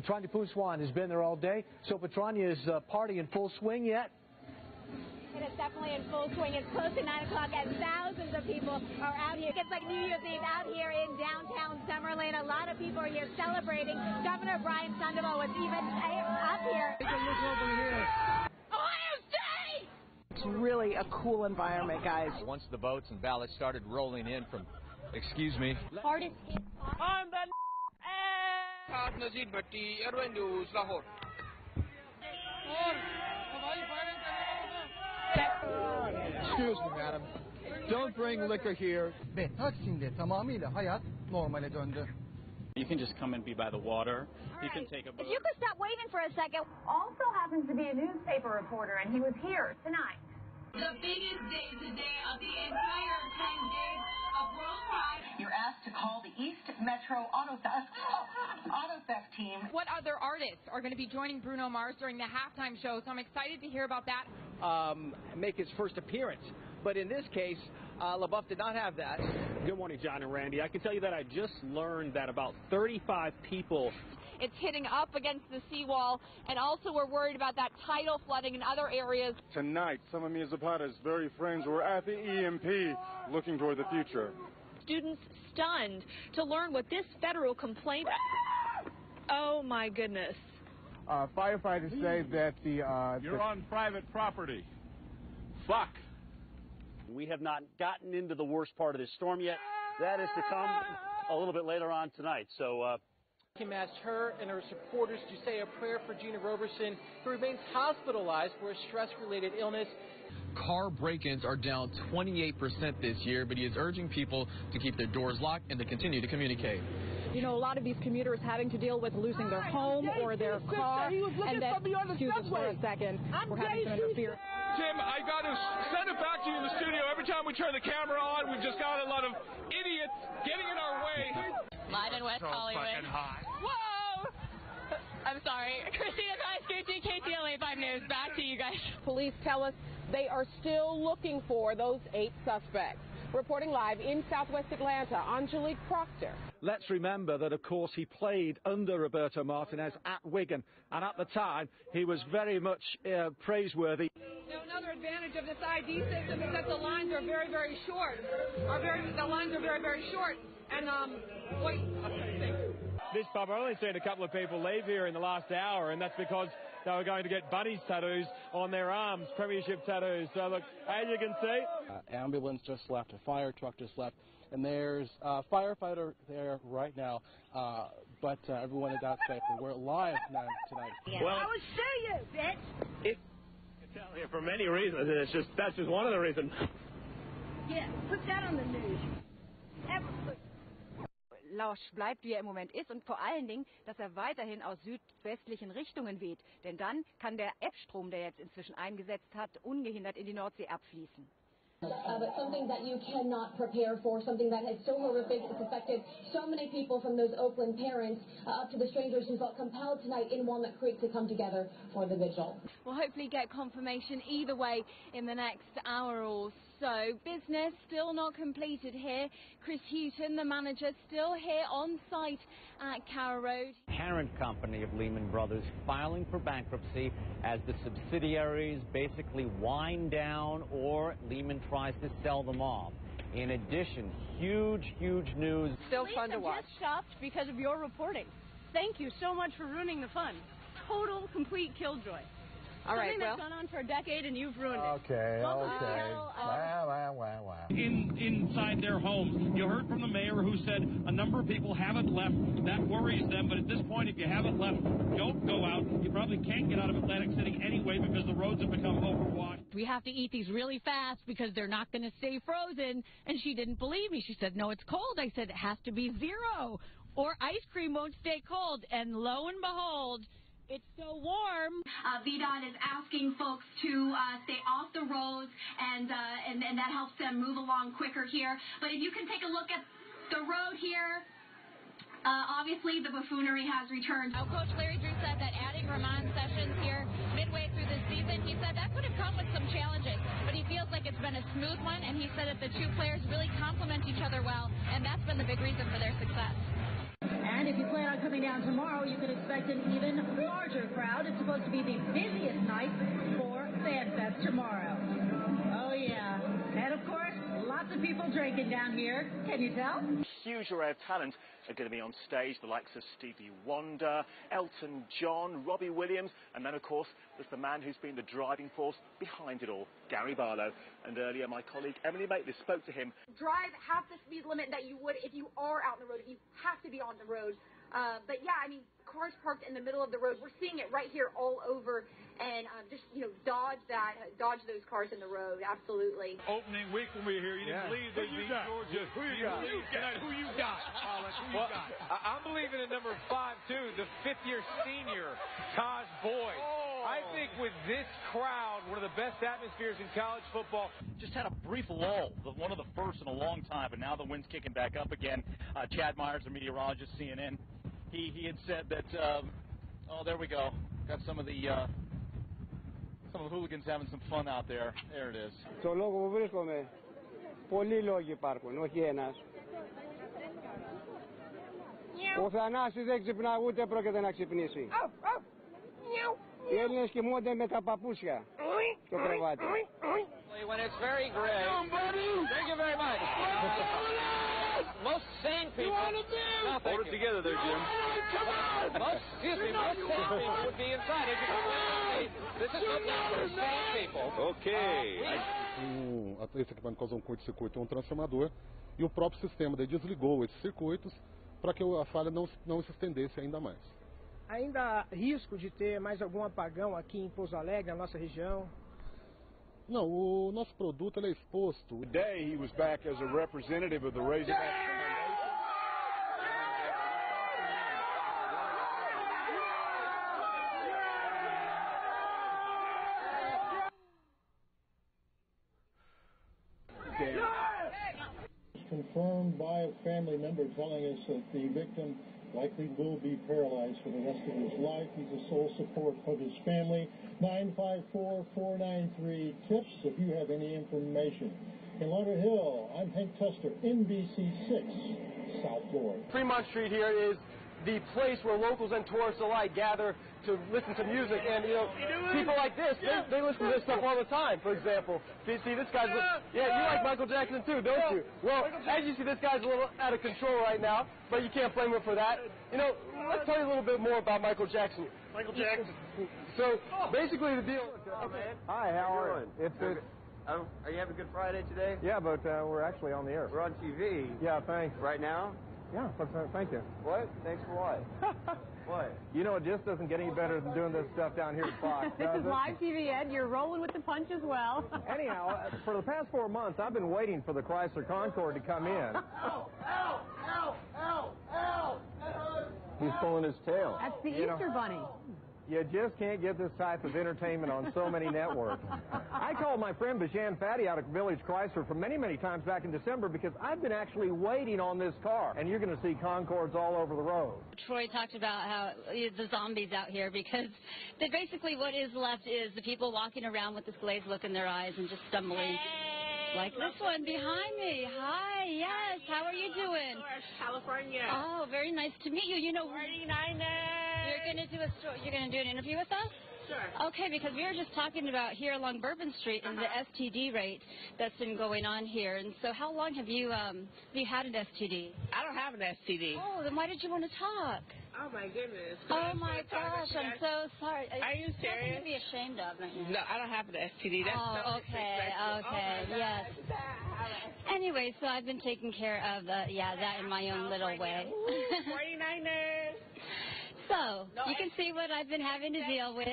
Petrania Pouswan has been there all day. So Petrania is uh, party in full swing yet? It is definitely in full swing. It's close to 9 o'clock and thousands of people are out here. It's like New Year's Eve out here in downtown Summerlin. A lot of people are here celebrating. Governor Brian Sandoval was even up here. Take a look over here. Ohio State! It's really a cool environment, guys. Once the votes and ballots started rolling in from, excuse me, Hardest hit. I'm the खास नजीर भट्टी airway news Lahore Excuse me, madam. Don't bring liquor here. Ve Taksim'de tamamıyla hayat normale döndü. You can just come and be by the water. You can take a boat. If you could stop waiting for a second. also happens to be a newspaper reporter, and he was here tonight. The biggest day today of the entire 10 days of World Pride. You're asked to call the East Metro Auto Theft, auto theft team. What other artists are going to be joining Bruno Mars during the halftime show? So I'm excited to hear about that. um, make his first appearance. But in this case, uh, LaBeouf did not have that. Good morning, John and Randy. I can tell you that I just learned that about 35 people It's hitting up against the seawall, and also we're worried about that tidal flooding in other areas. Tonight, some of Mia Zapata's very friends were at the EMP looking toward the future. Students stunned to learn what this federal complaint. Oh my goodness. Uh, firefighters say that the. Uh, You're on private property. Fuck. We have not gotten into the worst part of this storm yet. That is to come a little bit later on tonight. So, uh, Kim asked her and her supporters to say a prayer for Gina Roberson, who remains hospitalized for a stress-related illness. car break-ins are down 28% this year, but he is urging people to keep their doors locked and to continue to communicate. You know, a lot of these commuters having to deal with losing their home or their car, and then, excuse us for a second, we're having some interference. Tim, I got to send it back to you in the studio. Every time we turn the camera on, we've just got a lot of idiots getting in our way. Live in West Hollywood. Whoa! I'm sorry. Christina Pascucci, KTLA 5 News. Back to you guys. Police tell us they are still looking for those eight suspects. Reporting live in southwest Atlanta, Angelique Proctor. let's remember that, of course, he played under Roberto Martinez at Wigan, and at the time, he was very much uh, praiseworthy. Now, another advantage of this ID system is that the lines are very, very short. Are very, the lines are very, very short. And, um, wait, This pub, I've only seen a couple of people leave here in the last hour, and that's because they were going to get bunnies tattoos on their arms, premiership tattoos. So, look, as you can see, Uh, ambulance just left, a fire truck just left, and there's a firefighter there right now. Uh, but uh, everyone is out safely. We're live tonight. tonight. Well- I will show you, bitch. it, yeah, for many reasons, and it's just that's just one of the reasons. Yeah, put that on the news. Ever put Lausch bleibt, wie er im Moment ist und vor allen Dingen, dass er weiterhin aus südwestlichen Richtungen weht. Denn dann kann der Ebbstrom, der jetzt inzwischen eingesetzt hat, ungehindert in die Nordsee abfließen. Uh, but something that you cannot prepare for, something that is so horrific, it's affected so many people from those Oakland parents uh, up to the strangers who felt compelled tonight in Walnut Creek to come together for the vigil. We'll hopefully get confirmation either way in the next hour or so. Business still not completed here. Chris Hughton, the manager, still here on site at Carrow Road. parent company of Lehman Brothers filing for bankruptcy as the subsidiaries basically wind down or Lehman tries to sell them off. In addition, huge, huge news. Still fun to watch. just shocked because of your reporting. Thank you so much for ruining the fun. Total, complete killjoy. All right, Something that's well- gone on for a decade and you've ruined it. Okay, Welcome to okay. Hell, uh, Wow, wow, wow, wow. In inside their homes, you heard from the mayor who said a number of people haven't left. That worries them. But at this point, if you haven't left, don't go out. You probably can't get out of Atlantic City anyway because the roads have become overwashed. We have to eat these really fast because they're not going to stay frozen. And she didn't believe me. She said, No, it's cold. I said, It has to be zero. Or ice cream won't stay cold. And lo and behold, it's so warm. Uh, VDOT is asking folks to uh, stay off the roads, and, uh, and and that helps them move along quicker here. But if you can take a look at the road here, uh, obviously the buffoonery has returned. Now, Coach Larry Drew said that adding Ramon Sessions here midway through the season, he said that could have come with some challenges, but he feels like it's been a smooth one, and he said that the two players really complement each other well, and that's been the big reason for their success. And if you plan on coming down tomorrow, you can expect an even larger crowd. It's supposed to be the busiest night for FanFest tomorrow. Oh, yeah. And of course, lots of people drinking down here. Can you tell? Huge array of talent are going to be on stage, the likes of Stevie Wonder, Elton John, Robbie Williams, and then, of course, there's the man who's been the driving force behind it all, Gary Barlow. And earlier, my colleague Emily Maitlis spoke to him. Drive half the speed limit that you would if you are out on the road, if you have to be on the road. Uh, but yeah, I mean, cars parked in the middle of the road. We're seeing it right here all over, and um, just you know, dodge that, uh, dodge those cars in the road. Absolutely. Opening week when we were here, you didn't Yeah. believe they Who beat got? Georgia. Who you You got? believe that? Who you got? Holland, who Well, you got? I- I'm believing in number five too, the fifth-year senior, Tajh Boyd. I think with this crowd, one of the best atmospheres in college football. Just had a brief lull, the- one of the first in a long time, but now the wind's kicking back up again. Uh, Chad Myers, the meteorologist, CNN, he he had said that. Um, oh, there we go. Got some of the uh, some of the hooligans having some fun out there. There it is. Στο λόγο που βρίσκομαι, πολλοί λόγοι υπάρχουν, όχι ένας. Ο Θανάσης δεν ξυπνά ούτε πρόκειται να ξυπνήσει. Οι Έλληνες κοιμούνται με τα παπούσια στο κρεβάτι. When it's very gray. Thank you very much. Most sane people. No, thank Hold it you. together there, Jim. Most, excuse me, most sane people would be you can see, this is what for sane people. Okay. Um, esse equipamento causou um curto-circuito em um transformador e o próprio sistema daí desligou esses circuitos para que a falha não, não se estendesse ainda mais. Ainda há risco de ter mais algum apagão aqui em Pouso Alegre, na nossa região? Não, o nosso produto ele é exposto. Today he was back as a representative of the Razorback confirmed by a family member telling us that the victim likely will be paralyzed for the rest of his life. He's the sole support of his family. 954-493 tips if you have any information. In Lauderhill, I'm Hank Tester, NBC6, South Florida. Fremont Street here is the place where locals and tourists alike gather to listen to music. And, you know, people like this, they, they listen to this stuff all the time, for example. You see, this guy's, yeah, you like Michael Jackson too, don't you? Well, as you see, this guy's a little out of control right now, but you can't blame him for that. You know, let's tell you a little bit more about Michael Jackson. Michael Jackson. So, basically the deal... Hi, how are you? It's, it's Oh, are you having a good Friday today? yeah, but uh, we're actually on the air. We're on TV. Yeah, thanks. Right now? Yeah, but, uh, thank you. What? Thanks for what? what? You know, it just doesn't get any better than doing this stuff down here at Fox. This is it? live TV, Ed. You're rolling with the punch as well. Anyhow, uh, for the past four months, I've been waiting for the Chrysler Concorde to come in. Ow, ow, ow, ow, ow, He's pulling his tail. That's the You know, Easter Bunny. You just can't get this type of entertainment on so many networks. I called my friend Bajan Fatty out of Village Chrysler for many, many times back in December because I've been actually waiting on this car. And you're going to see Concordes all over the road. Troy talked about how eh, the zombies out here because they basically what is left is the people walking around with this glazed look in their eyes and just stumbling. Like this one behind me. Hi, yes. How are you doing? California. Oh, very nice to meet you. You know, you're gonna do a you're gonna do an interview with us. Sure. Okay, because we were just talking about here along Bourbon Street and the STD rate that's been going on here. And so, how long have you um have you had an STD? I don't have an STD. Oh, then why did you want to talk? Oh my goodness. Oh my gosh, I'm so sorry. Are you It's Nothing serious? to be ashamed of, right now. No, I don't have an STD. That's oh, okay, okay, Oh yes. Anyway, so I've been taking care of uh, yeah that in my own little way. 49ers. so you can see what I've been having to deal with.